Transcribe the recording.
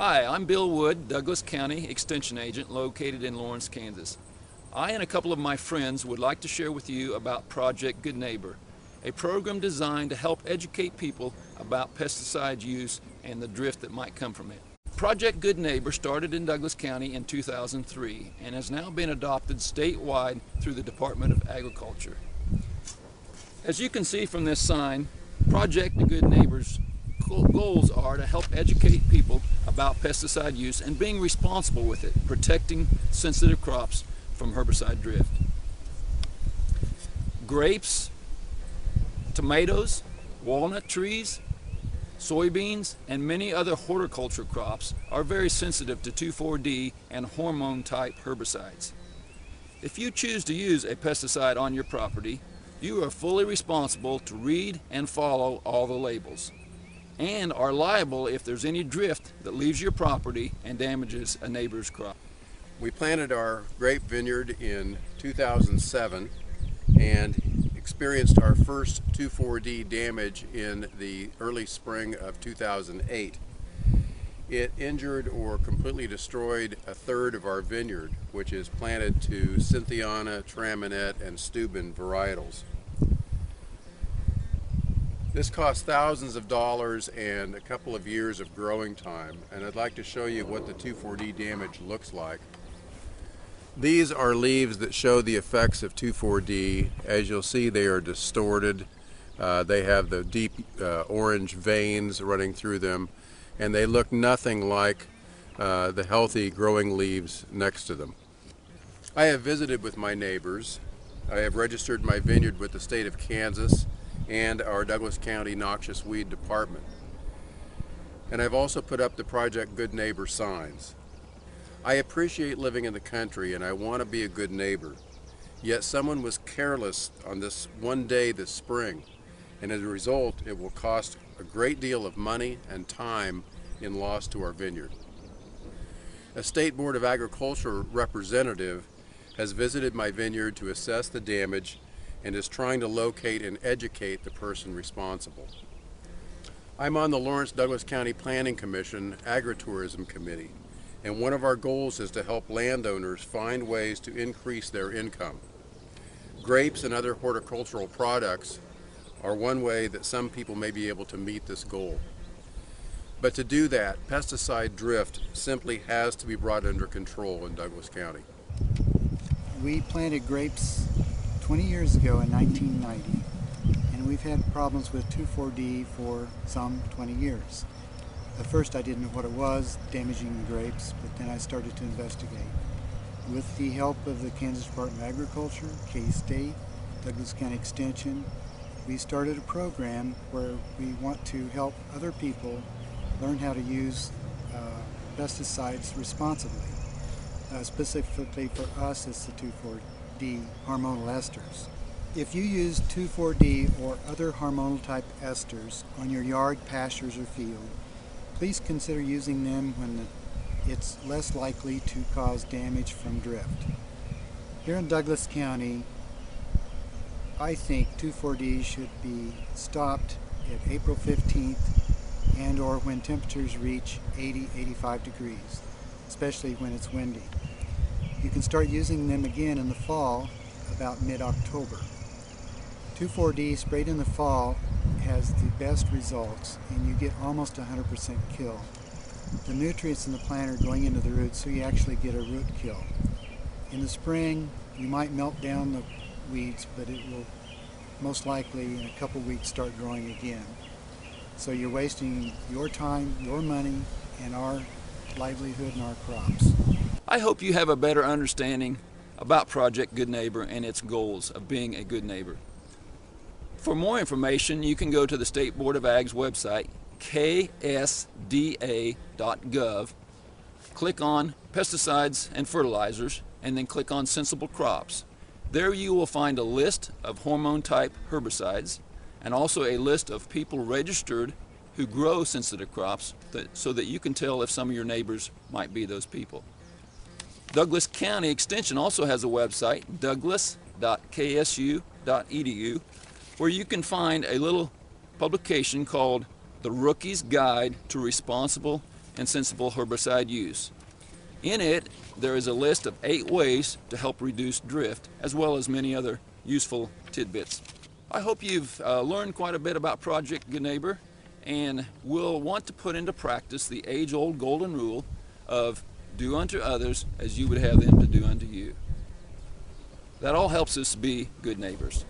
Hi, I'm Bill Wood, Douglas County Extension Agent located in Lawrence, Kansas. I and a couple of my friends would like to share with you about Project Good Neighbor, a program designed to help educate people about pesticide use and the drift that might come from it. Project Good Neighbor started in Douglas County in 2003 and has now been adopted statewide through the Department of Agriculture. As you can see from this sign, Project Good Neighbor's goals are to help educate people about pesticide use and being responsible with it, protecting sensitive crops from herbicide drift. Grapes, tomatoes, walnut trees, soybeans, and many other horticulture crops are very sensitive to 2,4-D and hormone type herbicides. If you choose to use a pesticide on your property, you are fully responsible to read and follow all the labels and are liable if there's any drift that leaves your property and damages a neighbor's crop. We planted our grape vineyard in 2007 and experienced our first 2,4-D damage in the early spring of 2008. It injured or completely destroyed a third of our vineyard, which is planted to Cynthiana, Traminette, and Steuben varietals. This cost thousands of dollars and a couple of years of growing time, and I'd like to show you what the 2,4-D damage looks like. These are leaves that show the effects of 2,4-D. As you'll see, they are distorted. Uh, they have the deep uh, orange veins running through them, and they look nothing like uh, the healthy growing leaves next to them. I have visited with my neighbors. I have registered my vineyard with the state of Kansas and our Douglas County Noxious Weed Department. And I've also put up the Project Good Neighbor signs. I appreciate living in the country and I want to be a good neighbor. Yet someone was careless on this one day this spring, and as a result, it will cost a great deal of money and time in loss to our vineyard. A State Board of Agriculture representative has visited my vineyard to assess the damage and is trying to locate and educate the person responsible. I'm on the Lawrence Douglas County Planning Commission Agritourism Committee, and one of our goals is to help landowners find ways to increase their income. Grapes and other horticultural products are one way that some people may be able to meet this goal. But to do that, pesticide drift simply has to be brought under control in Douglas County. We planted grapes 20 years ago in 1990 and we've had problems with 2,4-D for some 20 years. At first I didn't know what it was, damaging the grapes, but then I started to investigate. With the help of the Kansas Department of Agriculture, K-State, Douglas County Extension, we started a program where we want to help other people learn how to use uh, pesticides responsibly. Uh, specifically for us, it's the 2,4-D 2,4-D hormonal esters. If you use 2,4-D or other hormonal type esters on your yard, pastures, or field, please consider using them when the, it's less likely to cause damage from drift. Here in Douglas County, I think 2,4-D should be stopped at April 15th and or when temperatures reach 80-85 degrees, especially when it's windy. You can start using them again in the fall about mid-October. 2,4-D sprayed in the fall has the best results and you get almost 100% kill. The nutrients in the plant are going into the roots so you actually get a root kill. In the spring you might melt down the weeds but it will most likely in a couple weeks start growing again. So you're wasting your time, your money, and our livelihood and our crops. I hope you have a better understanding about Project Good Neighbor and its goals of being a good neighbor. For more information, you can go to the State Board of Ag's website, ksda.gov, click on Pesticides and Fertilizers, and then click on Sensible Crops. There you will find a list of hormone type herbicides and also a list of people registered who grow sensitive crops that, so that you can tell if some of your neighbors might be those people. Douglas County Extension also has a website, douglas.ksu.edu, where you can find a little publication called The Rookie's Guide to Responsible and sensible herbicide use. In it, there is a list of eight ways to help reduce drift, as well as many other useful tidbits. I hope you've uh, learned quite a bit about Project Good Neighbor and will want to put into practice the age old golden rule of do unto others as you would have them to do unto you. That all helps us be good neighbors.